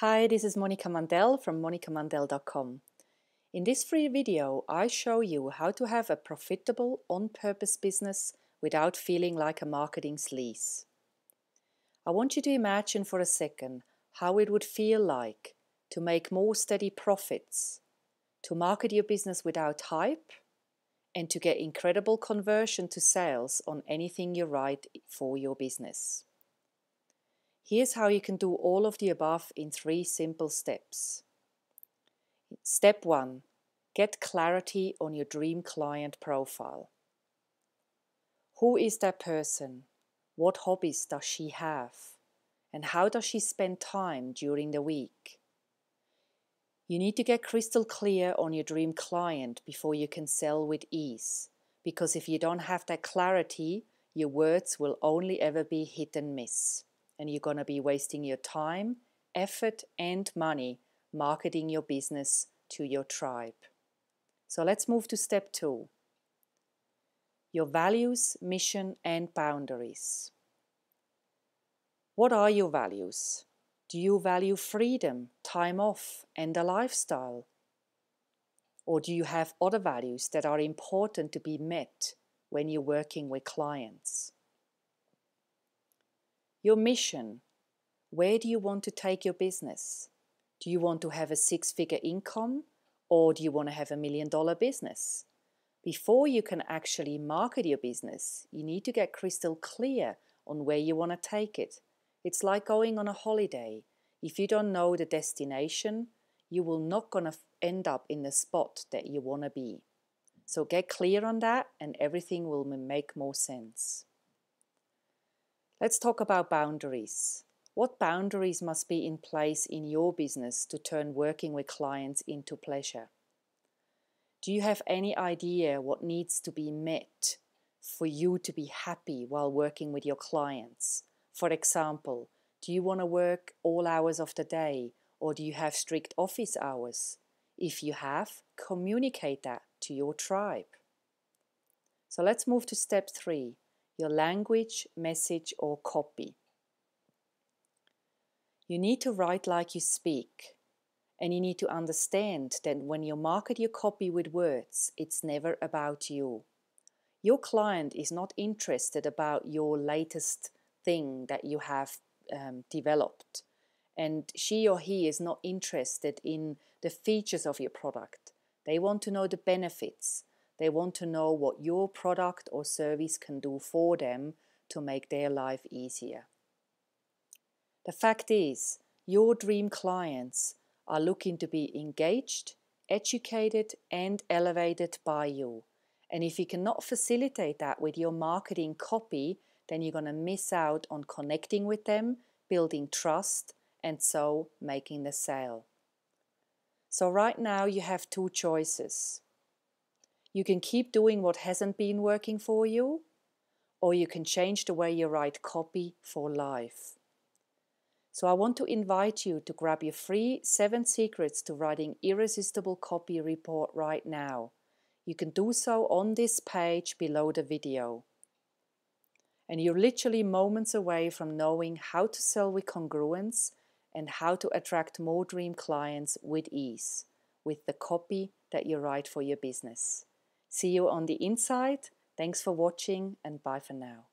Hi, this is Monika Mundell from monikamundell.com. In this free video, I show you how to have a profitable on-purpose business without feeling like a marketing sleaze. I want you to imagine for a second how it would feel like to make more steady profits, to market your business without hype, and to get incredible conversion to sales on anything you write for your business. Here's how you can do all of the above in three simple steps. Step 1 Get clarity on your dream client profile. Who is that person? What hobbies does she have? And how does she spend time during the week? You need to get crystal clear on your dream client before you can sell with ease. Because if you don't have that clarity, your words will only ever be hit and miss. And you're going to be wasting your time, effort, and money marketing your business to your tribe. So let's move to step two your values, mission, and boundaries. What are your values? Do you value freedom, time off, and a lifestyle? Or do you have other values that are important to be met when you're working with clients? Your mission. Where do you want to take your business? Do you want to have a six figure income or do you want to have a million dollar business? Before you can actually market your business, you need to get crystal clear on where you want to take it it's like going on a holiday. If you don't know the destination, you will not gonna end up in the spot that you want to be. So get clear on that and everything will make more sense. Let's talk about boundaries. What boundaries must be in place in your business to turn working with clients into pleasure? Do you have any idea what needs to be met for you to be happy while working with your clients? For example, do you want to work all hours of the day or do you have strict office hours? If you have, communicate that to your tribe. So let's move to step three your language, message, or copy. You need to write like you speak. And you need to understand that when you market your copy with words, it's never about you. Your client is not interested about your latest thing that you have um, developed. And she or he is not interested in the features of your product. They want to know the benefits. They want to know what your product or service can do for them to make their life easier. The fact is, your dream clients are looking to be engaged, educated, and elevated by you. And if you cannot facilitate that with your marketing copy, then you're going to miss out on connecting with them, building trust, and so making the sale. So, right now, you have two choices. You can keep doing what hasn't been working for you, or you can change the way you write copy for life. So, I want to invite you to grab your free 7 Secrets to Writing Irresistible Copy report right now. You can do so on this page below the video. And you're literally moments away from knowing how to sell with congruence and how to attract more dream clients with ease with the copy that you write for your business. See you on the inside. Thanks for watching and bye for now.